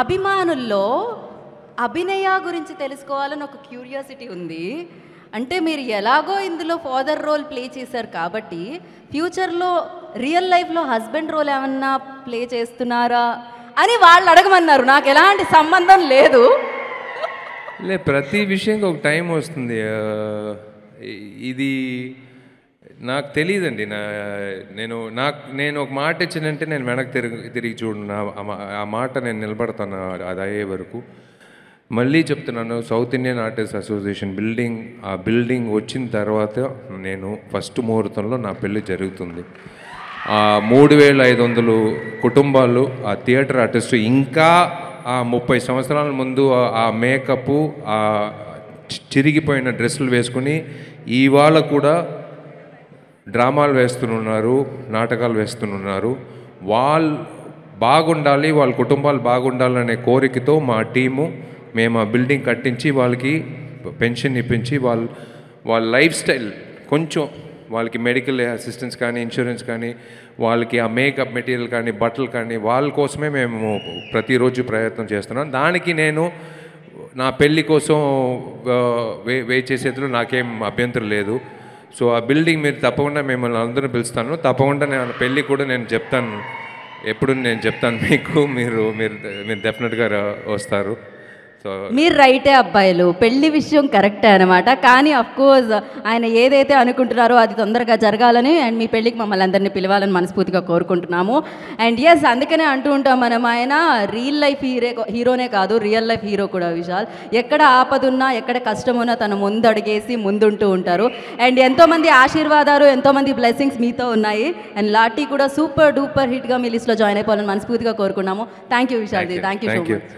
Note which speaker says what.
Speaker 1: అభిమానుల్లో అభినయ గురించి తెలుసుకోవాలని ఒక క్యూరియాసిటీ ఉంది. అంటే మీరు ఎలాగో ఇందులో ఫాదర్ రోల్ ప్లే చేశారు కాబట్టి ఫ్యూచర్లో రియల్ లైఫ్లో హస్బెండ్ రోల్ ఏమన్నా ప్లే చేస్తున్నారా అని వాళ్ళు అడగమన్నారు. నాకు ఎలాంటి సంబంధం లేదు.
Speaker 2: లే ప్రతి విషయంకి ఒక టైం వస్తుంది. ఇది నాకు తెలియదండి నా నేను నాకు నేను ఒక మాట ఇచ్చిందంటే నేను వెనక్కి తిరిగి తిరిగి చూడను. ఆ మాట నేను నిలబడతాను అది అయ్యే వరకు. మళ్ళీ చెప్తున్నాను south Indian artist association building ఆ బిల్డింగ్ వచ్చిన తర్వాత నేను ఫస్ట్ ముహూర్తంలో నా పెళ్ళి జరుగుతుంది. ఆ మూడు వేల ఐదు వందలు కుటుంబాలు ఆ థియేటర్ ఆర్టిస్ట్ ఇంకా ఆ ముప్పై సంవత్సరాల ముందు ఆ- మేకప్ ఆ చిరిగిపోయిన డ్రెస్సులు వేసుకుని ఇవాళ కూడా డ్రామాలు వేస్తున్నారు నాటకాలు వేస్తున్నారు. వాళ్ళు బాగుండాలి వాళ్ళ కుటుంబాలు బాగుండాలనే కోరికతో మా టీము మేము ఆ బిల్డింగ్ కట్టించి వాళ్ళకి పెన్షన్ ఇప్పించి వాళ్ళ వాళ్ళ లైఫ్ స్టైల్ కొంచెం వాళ్ళకి మెడికల్ అసిస్టెన్స్ కానీ ఇన్సూరెన్స్ కానీ వాళ్ళకి ఆ మేకప్ మెటీరియల్ కానీ బట్టలు కానీ వాళ్ళ కోసమే మేము ప్రతిరోజు ప్రయత్నం చేస్తున్నాం. దానికి నేను నా పెళ్ళి కోసం వే వే చేసేందులో నాకేం అభ్యంతరం లేదు. సో ఆ బిల్డింగ్ మీరు తప్పకుండా మిమ్మల్ని అందరూ పిలుస్తాను. తప్పకుండా నేను పెళ్ళి కూడా నేను చెప్తాను. ఎప్పుడు నేను చెప్తాను మీకు మీరు మీరు మీరు డెఫినెట్గా వస్తారు.
Speaker 1: మీరు రైటే అబ్బాయిలు పెళ్ళి విషయం కరెక్టే అనమాట కానీ అఫ్ కోర్స్ ఆయన ఏదైతే అనుకుంటున్నారో అది తొందరగా జరగాలని అండ్ మీ పెళ్ళికి మమ్మల్ని అందరినీ పిలవాలని మనస్ఫూర్తిగా కోరుకుంటున్నాము. అండ్ ఎస్ అందుకనే అంటూ ఉంటాం మనం ఆయన రియల్ లైఫ్ హీరే హీరోనే కాదు రియల్ లైఫ్ హీరో కూడా విశాల్. ఎక్కడ ఆపదున్నా ఎక్కడ కష్టం ఉన్నా తన ముందు అడిగేసి ముందుంటూ ఉంటారు. అండ్ ఎంతోమంది ఆశీర్వాదాలు ఎంతోమంది బ్లెస్సింగ్స్ మీతో ఉన్నాయి. అండ్ లాటీ కూడా సూపర్ డూపర్ హిట్గా మీ లిస్ట్లో జాయిన్ అయిపోవాలని మనస్ఫూర్తిగా కోరుకున్నాము. Thank you Vishal thank you so much